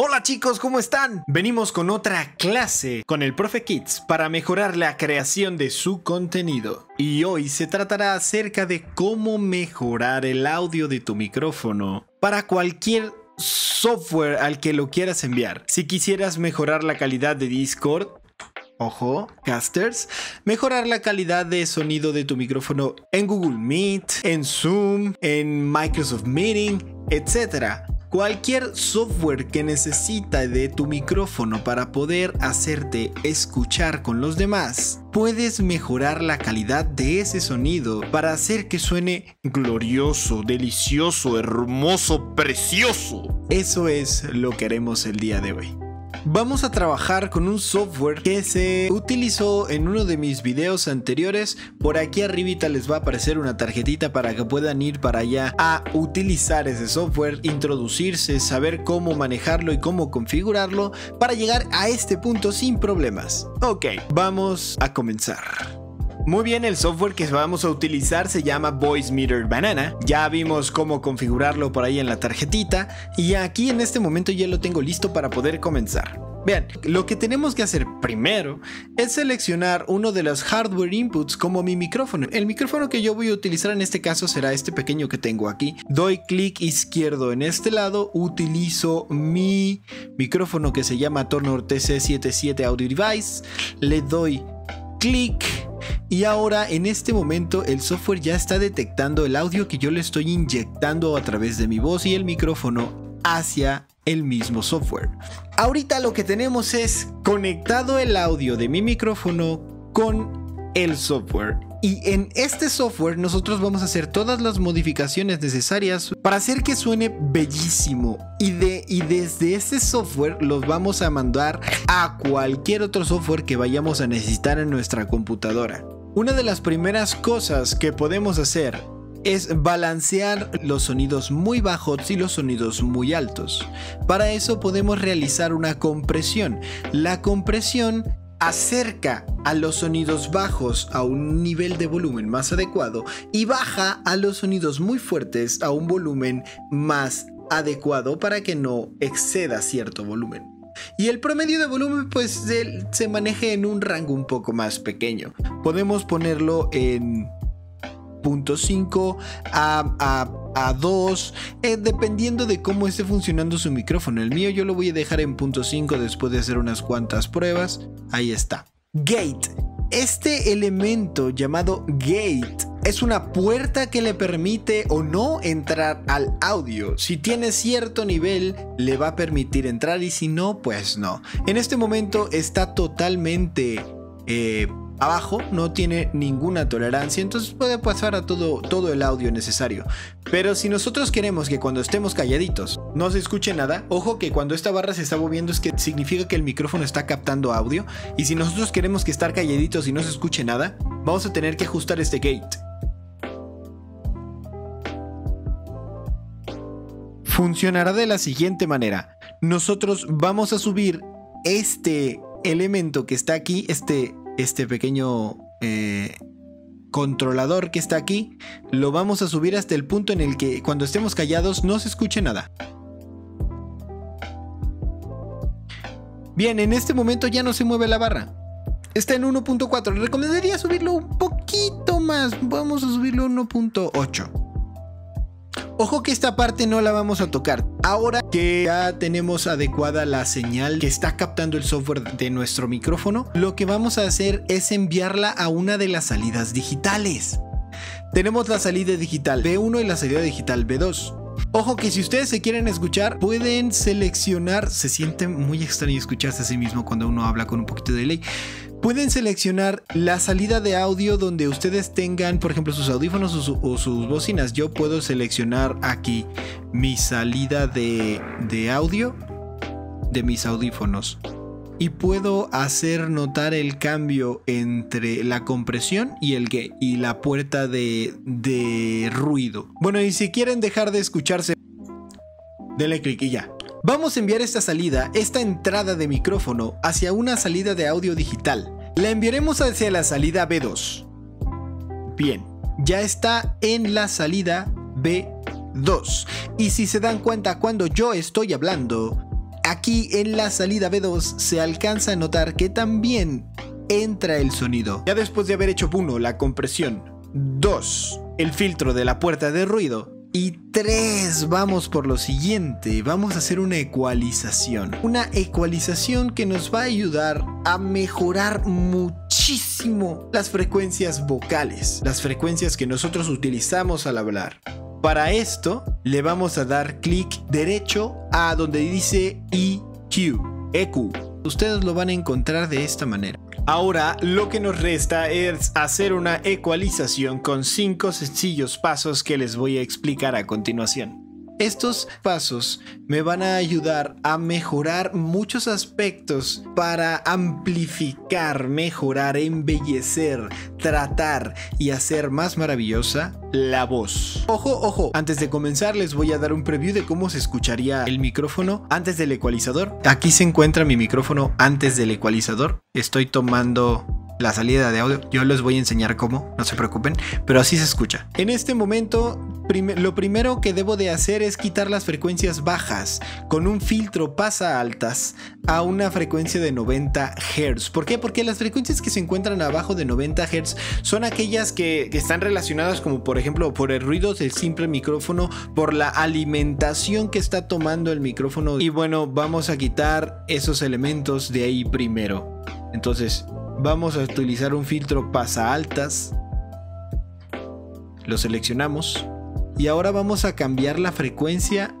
Hola chicos, ¿cómo están? Venimos con otra clase con el Profe Kids para mejorar la creación de su contenido. Y hoy se tratará acerca de cómo mejorar el audio de tu micrófono para cualquier software al que lo quieras enviar. Si quisieras mejorar la calidad de Discord, ojo, casters, mejorar la calidad de sonido de tu micrófono en Google Meet, en Zoom, en Microsoft Meeting, etc. Cualquier software que necesita de tu micrófono para poder hacerte escuchar con los demás, puedes mejorar la calidad de ese sonido para hacer que suene glorioso, delicioso, hermoso, precioso. Eso es lo que haremos el día de hoy. Vamos a trabajar con un software que se utilizó en uno de mis videos anteriores. Por aquí arribita les va a aparecer una tarjetita para que puedan ir para allá a utilizar ese software, introducirse, saber cómo manejarlo y cómo configurarlo para llegar a este punto sin problemas. Ok, vamos a comenzar. Muy bien, el software que vamos a utilizar se llama Voice Meter Banana. Ya vimos cómo configurarlo por ahí en la tarjetita y aquí en este momento ya lo tengo listo para poder comenzar. Vean, lo que tenemos que hacer primero es seleccionar uno de los hardware inputs como mi micrófono. El micrófono que yo voy a utilizar en este caso será este pequeño que tengo aquí. Doy clic izquierdo en este lado, utilizo mi micrófono que se llama Tornor TC77 Audio Device, le doy clic y ahora en este momento el software ya está detectando el audio que yo le estoy inyectando a través de mi voz y el micrófono hacia el mismo software. Ahorita lo que tenemos es conectado el audio de mi micrófono con el software. Y en este software nosotros vamos a hacer todas las modificaciones necesarias para hacer que suene bellísimo. Y, de, y desde este software los vamos a mandar a cualquier otro software que vayamos a necesitar en nuestra computadora. Una de las primeras cosas que podemos hacer es balancear los sonidos muy bajos y los sonidos muy altos. Para eso podemos realizar una compresión. La compresión acerca a los sonidos bajos a un nivel de volumen más adecuado y baja a los sonidos muy fuertes a un volumen más adecuado para que no exceda cierto volumen. Y el promedio de volumen pues se maneja en un rango un poco más pequeño. Podemos ponerlo en .5 a, a, 2 eh, dependiendo de cómo esté funcionando su micrófono el mío yo lo voy a dejar en .5 después de hacer unas cuantas pruebas ahí está gate este elemento llamado gate es una puerta que le permite o no entrar al audio. Si tiene cierto nivel, le va a permitir entrar y si no, pues no. En este momento está totalmente eh, abajo, no tiene ninguna tolerancia, entonces puede pasar a todo, todo el audio necesario. Pero si nosotros queremos que cuando estemos calladitos no se escuche nada, ojo que cuando esta barra se está moviendo es que significa que el micrófono está captando audio. Y si nosotros queremos que estar calladitos y no se escuche nada, vamos a tener que ajustar este gate. funcionará de la siguiente manera. Nosotros vamos a subir este elemento que está aquí, este, este pequeño eh, controlador que está aquí, lo vamos a subir hasta el punto en el que cuando estemos callados no se escuche nada. Bien, en este momento ya no se mueve la barra. Está en 1.4. Recomendaría subirlo un poquito más. Vamos a subirlo a 1.8. Ojo que esta parte no la vamos a tocar. Ahora que ya tenemos adecuada la señal que está captando el software de nuestro micrófono, lo que vamos a hacer es enviarla a una de las salidas digitales. Tenemos la salida digital B1 y la salida digital B2. Ojo que si ustedes se quieren escuchar, pueden seleccionar, se siente muy extraño escucharse a sí mismo cuando uno habla con un poquito de delay. Pueden seleccionar la salida de audio donde ustedes tengan, por ejemplo, sus audífonos o, sus bocinas. Yo puedo seleccionar aquí mi salida de, audio de mis audífonos. Y puedo hacer notar el cambio entre la compresión y, el y la puerta de, de ruido. Bueno, y si quieren dejar de escucharse, denle clic y ya. Vamos a enviar esta salida, esta entrada de micrófono, hacia una salida de audio digital. La enviaremos hacia la salida B2. Bien, ya está en la salida B2. Y si se dan cuenta, cuando yo estoy hablando, aquí en la salida B2 se alcanza a notar que también entra el sonido. Ya después de haber hecho 1 la compresión, 2 el filtro de la puerta de ruido y 3 vamos por lo siguiente, vamos a hacer una ecualización. Una ecualización que nos va a ayudar a mejorar muchísimo las frecuencias vocales, las frecuencias que nosotros utilizamos al hablar. Para esto le vamos a dar clic derecho a donde dice EQ, EQ. Ustedes lo van a encontrar de esta manera. Ahora lo que nos resta es hacer una ecualización con 5 sencillos pasos que les voy a explicar a continuación. Estos pasos me van a ayudar a mejorar muchos aspectos para amplificar, mejorar, embellecer, tratar y hacer más maravillosa la voz. Ojo, ojo, antes de comenzar les voy a dar un preview de cómo se escucharía el micrófono antes del ecualizador. Aquí se encuentra mi micrófono antes del ecualizador. Estoy tomando la salida de audio. Yo les voy a enseñar cómo, no se preocupen, pero así se escucha. En este momento, lo primero que debo de hacer es quitar las frecuencias bajas con un filtro pasa altas a una frecuencia de 90 Hz. ¿Por qué? Porque las frecuencias que se encuentran abajo de 90 Hz son aquellas que, que están relacionadas como por ejemplo por el ruido del simple micrófono, por la alimentación que está tomando el micrófono y bueno, vamos a quitar esos elementos de ahí primero. Entonces, Vamos a utilizar un filtro pasa altas. Lo seleccionamos. Y ahora vamos a cambiar la frecuencia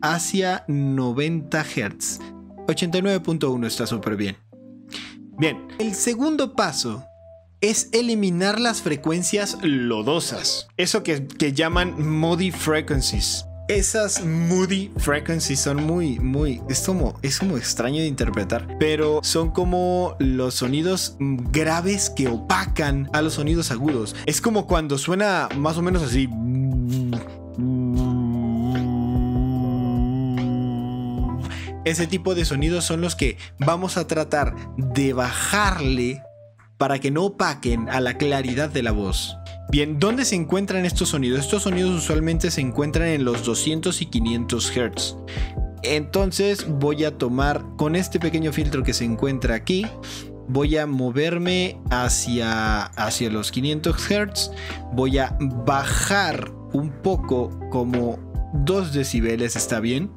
hacia 90 Hz. 89.1 está súper bien. Bien, el segundo paso es eliminar las frecuencias lodosas. Eso que, que llaman muddy frequencies esas moody frequencies son muy, muy, es como, es como extraño de interpretar, pero son como los sonidos graves que opacan a los sonidos agudos. Es como cuando suena más o menos así. Ese tipo de sonidos son los que vamos a tratar de bajarle para que no opaquen a la claridad de la voz. Bien, ¿dónde se encuentran estos sonidos? Estos sonidos usualmente se encuentran en los 200 y 500 Hz. Entonces voy a tomar con este pequeño filtro que se encuentra aquí, voy a moverme hacia, hacia los 500 Hz, voy a bajar un poco como 2 decibeles, ¿está bien?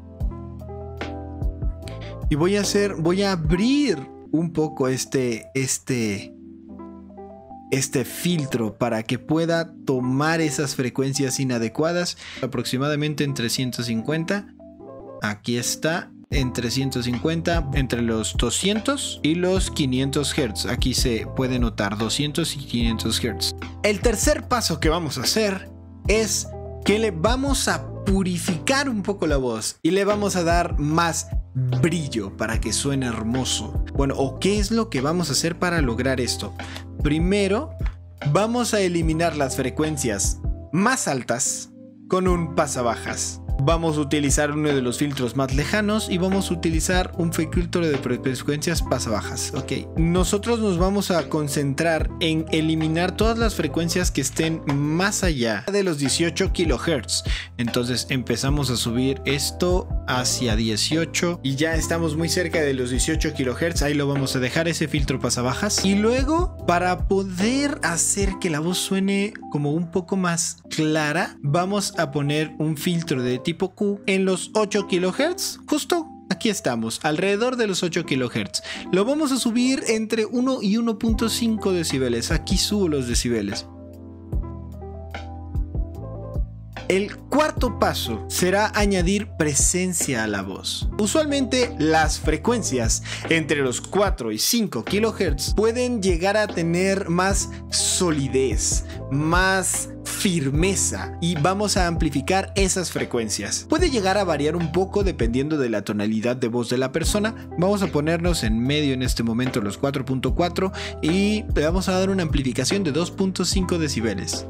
Y voy a hacer, voy a abrir un poco este, este, este filtro para que pueda tomar esas frecuencias inadecuadas. Aproximadamente en 350 aquí está en 350 entre los 200 y los 500 Hz aquí se puede notar 200 y 500 Hz el tercer paso que vamos a hacer es que le vamos a purificar un poco la voz y le vamos a dar más brillo para que suene hermoso. Bueno, ¿o qué es lo que vamos a hacer para lograr esto? Primero, vamos a eliminar las frecuencias más altas con un pasabajas. Vamos a utilizar uno de los filtros más lejanos y vamos a utilizar un filtro de frecuencias pasabajas. Ok, nosotros nos vamos a concentrar en eliminar todas las frecuencias que estén más allá de los 18 kHz. Entonces empezamos a subir esto hacia 18 y ya estamos muy cerca de los 18 kHz. Ahí lo vamos a dejar ese filtro pasabajas. Y luego, para poder hacer que la voz suene como un poco más clara, vamos a poner un filtro de tipo Q en los 8 kHz, justo Aquí estamos, alrededor de los 8 kHz. Lo vamos a subir entre 1 y 1.5 decibeles. Aquí subo los decibeles. El cuarto paso será añadir presencia a la voz. Usualmente las frecuencias entre los 4 y 5 kHz pueden llegar a tener más solidez, más firmeza y vamos a amplificar esas frecuencias. Puede llegar a variar un poco dependiendo de la tonalidad de voz de la persona. Vamos a ponernos en medio en este momento los 4.4 y le vamos a dar una amplificación de 2.5 decibeles.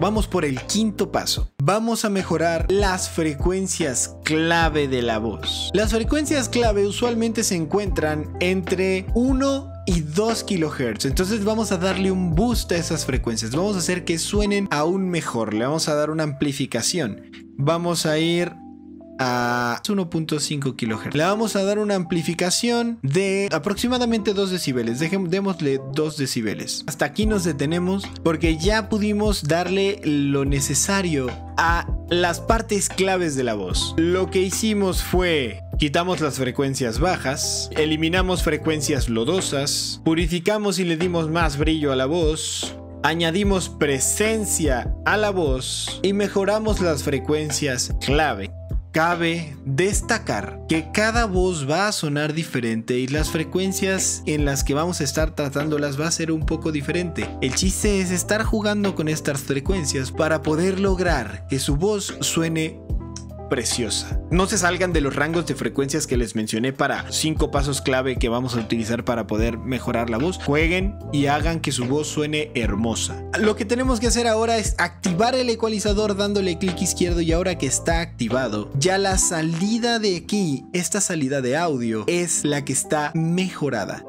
Vamos por el quinto paso. Vamos a mejorar las frecuencias clave de la voz. Las frecuencias clave usualmente se encuentran entre 1 y 2 kHz. Entonces vamos a darle un boost a esas frecuencias. Vamos a hacer que suenen aún mejor. Le vamos a dar una amplificación. vamos a ir a 1.5 kHz. Le vamos a dar una amplificación de aproximadamente 2 decibeles. démosle 2 decibeles. Hasta aquí nos detenemos porque ya pudimos darle lo necesario a las partes claves de la voz. Lo que hicimos fue Quitamos las frecuencias bajas, eliminamos frecuencias lodosas, purificamos y le dimos más brillo a la voz, añadimos presencia a la voz y mejoramos las frecuencias clave. Cabe destacar que cada voz va a sonar diferente y las frecuencias en las que vamos a estar tratándolas va a ser un poco diferente. El chiste es estar jugando con estas frecuencias para poder lograr que su voz suene preciosa. No se salgan de los rangos de frecuencias que les mencioné para cinco pasos clave que vamos a utilizar para poder mejorar la voz. Jueguen y hagan que su voz suene hermosa. Lo que tenemos que hacer ahora es activar el ecualizador dándole clic izquierdo y ahora que está activado, ya la salida de aquí, esta salida de audio, es la que está mejorada.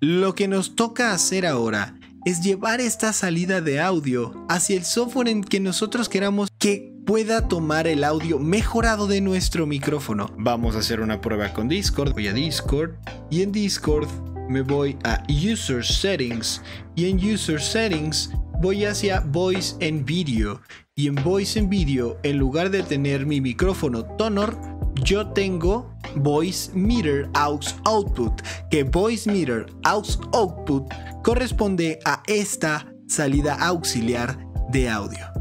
Lo que nos toca hacer ahora es llevar esta salida de audio hacia el software en que nosotros queramos que pueda tomar el audio mejorado de nuestro micrófono. Vamos a hacer una prueba con Discord. Voy a Discord y en Discord me voy a User Settings y en User Settings voy hacia Voice and Video y en Voice and Video en lugar de tener mi micrófono Tonor yo tengo Voice Meter Aux Output que Voice Meter Aux Output corresponde a esta salida auxiliar de audio.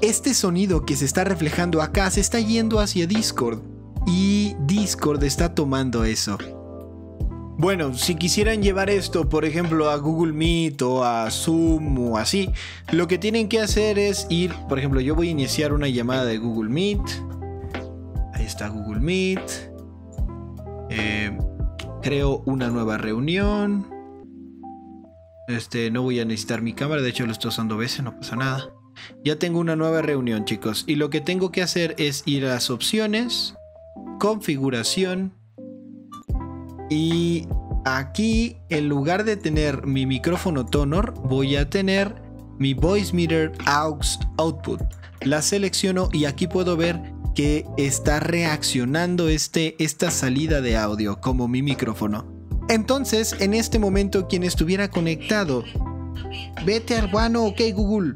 Este sonido que se está reflejando acá se está yendo hacia Discord y Discord está tomando eso. Bueno, si quisieran llevar esto, por ejemplo, a Google Meet o a Zoom o así, lo que tienen que hacer es ir, por ejemplo, yo voy a iniciar una llamada de Google Meet. Ahí está Google Meet. Eh, creo una nueva reunión. Este, no voy a necesitar mi cámara, de hecho lo estoy usando veces, no pasa nada. Ya tengo una nueva reunión, chicos. Y lo que tengo que hacer es ir a las opciones, configuración. Y aquí, en lugar de tener mi micrófono Tonor, voy a tener mi Voice Meter Aux Output. La selecciono y aquí puedo ver que está reaccionando este, esta salida de audio como mi micrófono. Entonces, en este momento, quien estuviera conectado, vete al bueno, ok Google,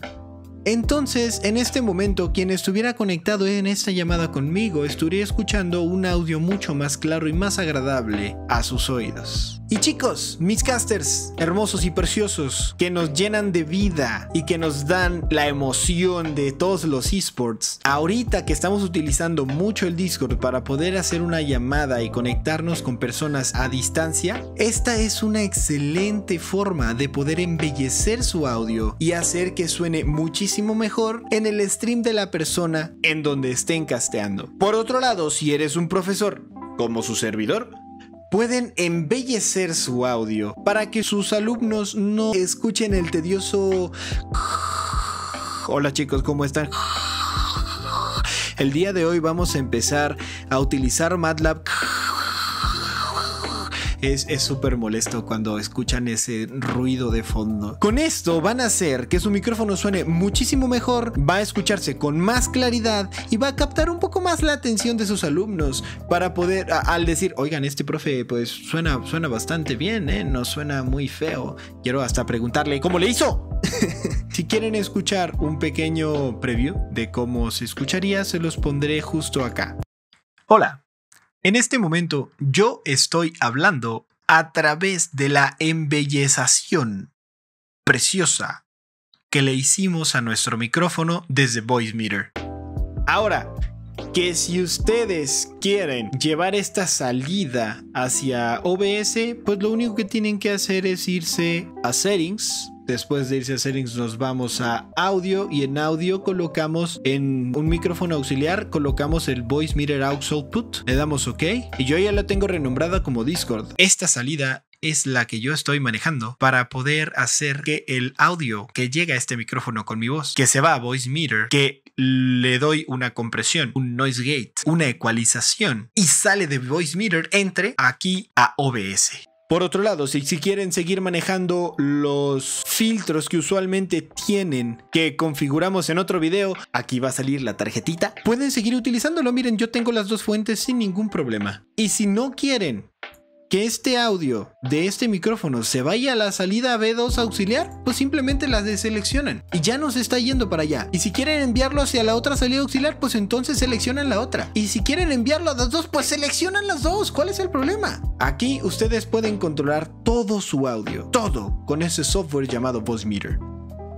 entonces, en este momento, quien estuviera conectado en esta llamada conmigo estaría escuchando un audio mucho más claro y más agradable a sus oídos. Y chicos, mis casters hermosos y preciosos que nos llenan de vida y que nos dan la emoción de todos los esports, ahorita que estamos utilizando mucho el Discord para poder hacer una llamada y conectarnos con personas a distancia, esta es una excelente forma de poder embellecer su audio y hacer que suene muchísimo mejor en el stream de la persona en donde estén casteando. Por otro lado, si eres un profesor, como su servidor, pueden embellecer su audio para que sus alumnos no escuchen el tedioso... Hola chicos, ¿cómo están? El día de hoy vamos a empezar a utilizar MATLAB es súper molesto cuando escuchan ese ruido de fondo. Con esto van a hacer que su micrófono suene muchísimo mejor, va a escucharse con más claridad y va a captar un poco más la atención de sus alumnos para poder, al decir, oigan, este profe pues suena, suena bastante bien, ¿eh? no suena muy feo. Quiero hasta preguntarle, ¿cómo le hizo? si quieren escuchar un pequeño preview de cómo se escucharía, se los pondré justo acá. Hola, en este momento yo estoy hablando a través de la embellezación preciosa que le hicimos a nuestro micrófono desde Voice Meter. Ahora, que si ustedes quieren llevar esta salida hacia OBS, pues lo único que tienen que hacer es irse a Settings, Después de irse a settings nos vamos a audio y en audio colocamos en un micrófono auxiliar, colocamos el voice meter aux output, le damos ok y yo ya la tengo renombrada como Discord. Esta salida es la que yo estoy manejando para poder hacer que el audio que llega a este micrófono con mi voz, que se va a voice meter, que le doy una compresión, un noise gate, una ecualización y sale de voice meter entre aquí a OBS. Por otro lado, si, quieren seguir manejando los filtros que usualmente tienen, que configuramos en otro video, aquí va a salir la tarjetita, pueden seguir utilizándolo. Miren, yo tengo las dos fuentes sin ningún problema. Y si no quieren que este audio de este micrófono se vaya a la salida B2 auxiliar, pues simplemente la deseleccionan y ya no se está yendo para allá. Y si quieren enviarlo hacia la otra salida auxiliar, pues entonces seleccionan la otra. Y si quieren enviarlo a las dos, pues seleccionan las dos. ¿Cuál es el problema? Aquí ustedes pueden controlar todo su audio, todo con ese software llamado Voice Meter.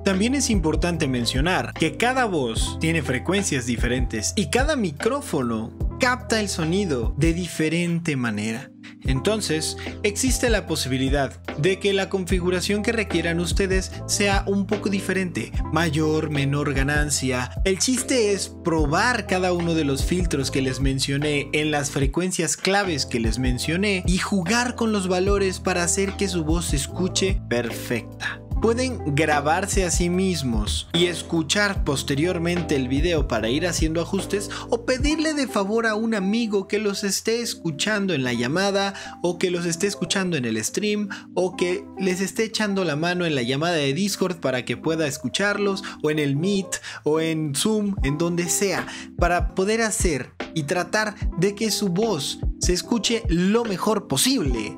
También es importante mencionar que cada voz tiene frecuencias diferentes y cada micrófono capta el sonido de diferente manera. Entonces, existe la posibilidad de que la configuración que requieran ustedes sea un poco diferente, mayor, menor ganancia. El chiste es probar cada uno de los filtros que les mencioné en las frecuencias claves que les mencioné y jugar con los valores para hacer que su voz se escuche perfecta pueden grabarse a sí mismos y escuchar posteriormente el video para ir haciendo ajustes o pedirle de favor a un amigo que los esté escuchando en la llamada o que los esté escuchando en el stream o que les esté echando la mano en la llamada de Discord para que pueda escucharlos o en el Meet o en Zoom, en donde sea, para poder hacer y tratar de que su voz se escuche lo mejor posible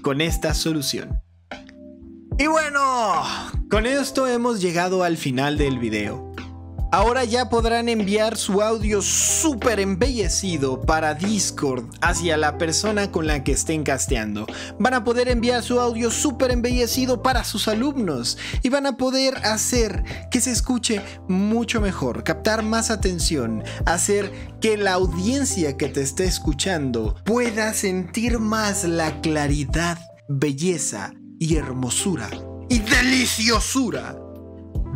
con esta solución. Y bueno, con esto hemos llegado al final del video. Ahora ya podrán enviar su audio súper embellecido para Discord hacia la persona con la que estén casteando. Van a poder enviar su audio súper embellecido para sus alumnos y van a poder hacer que se escuche mucho mejor, captar más atención, hacer que la audiencia que te esté escuchando pueda sentir más la claridad, belleza y hermosura y deliciosura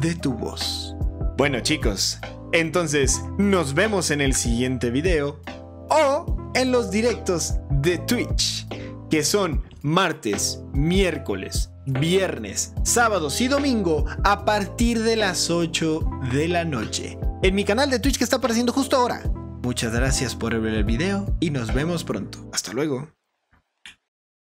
de tu voz. Bueno chicos, entonces nos vemos en el siguiente video o en los directos de Twitch, que son martes, miércoles, viernes, sábados y domingo a partir de las 8 de la noche. En mi canal de Twitch que está apareciendo justo ahora. Muchas gracias por ver el video y nos vemos pronto. Hasta luego.